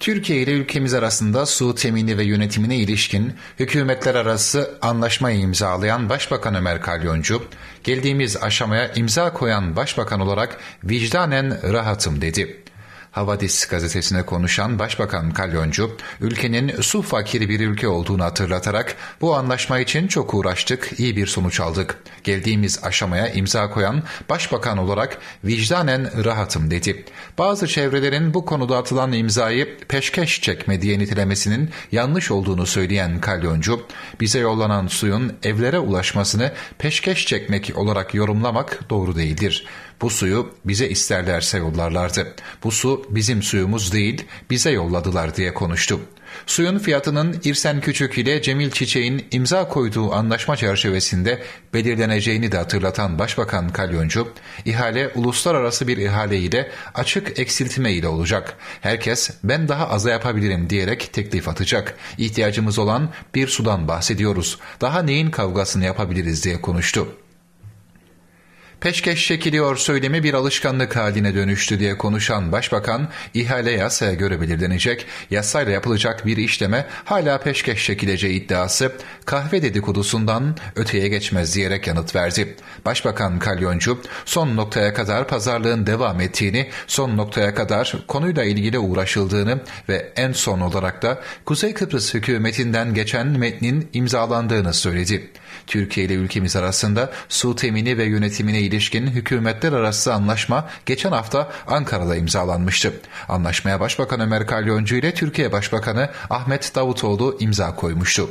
Türkiye ile ülkemiz arasında su temini ve yönetimine ilişkin hükümetler arası anlaşmayı imzalayan Başbakan Ömer Kalyoncu, geldiğimiz aşamaya imza koyan başbakan olarak vicdanen rahatım dedi. Havadis gazetesine konuşan Başbakan Kalyoncu, ülkenin su fakiri bir ülke olduğunu hatırlatarak bu anlaşma için çok uğraştık, iyi bir sonuç aldık. Geldiğimiz aşamaya imza koyan Başbakan olarak vicdanen rahatım dedi. Bazı çevrelerin bu konuda atılan imzayı peşkeş çekme diye nitelemesinin yanlış olduğunu söyleyen Kalyoncu, bize yollanan suyun evlere ulaşmasını peşkeş çekmek olarak yorumlamak doğru değildir. Bu suyu bize isterlerse yollarlardı. Bu su bizim suyumuz değil, bize yolladılar diye konuştu. Suyun fiyatının İrsen Küçük ile Cemil Çiçek'in imza koyduğu anlaşma çerçevesinde belirleneceğini de hatırlatan Başbakan Kalyoncu, ihale uluslararası bir ihale ile açık eksiltme ile olacak. Herkes ben daha aza yapabilirim diyerek teklif atacak. İhtiyacımız olan bir sudan bahsediyoruz. Daha neyin kavgasını yapabiliriz diye konuştu. Peşkeş çekiliyor söylemi bir alışkanlık haline dönüştü diye konuşan başbakan, ihale yasaya göre belirlenecek, yasayla yapılacak bir işleme hala peşkeş çekileceği iddiası kahve dedikodusundan öteye geçmez diyerek yanıt verdi. Başbakan Kalyoncu, son noktaya kadar pazarlığın devam ettiğini, son noktaya kadar konuyla ilgili uğraşıldığını ve en son olarak da Kuzey Kıbrıs hükümetinden geçen metnin imzalandığını söyledi. Türkiye ile ülkemiz arasında su temini ve yönetimine ilişkin hükümetler arası anlaşma geçen hafta Ankara'da imzalanmıştı. Anlaşmaya Başbakan Ömer Kalyoncu ile Türkiye Başbakanı Ahmet Davutoğlu imza koymuştu.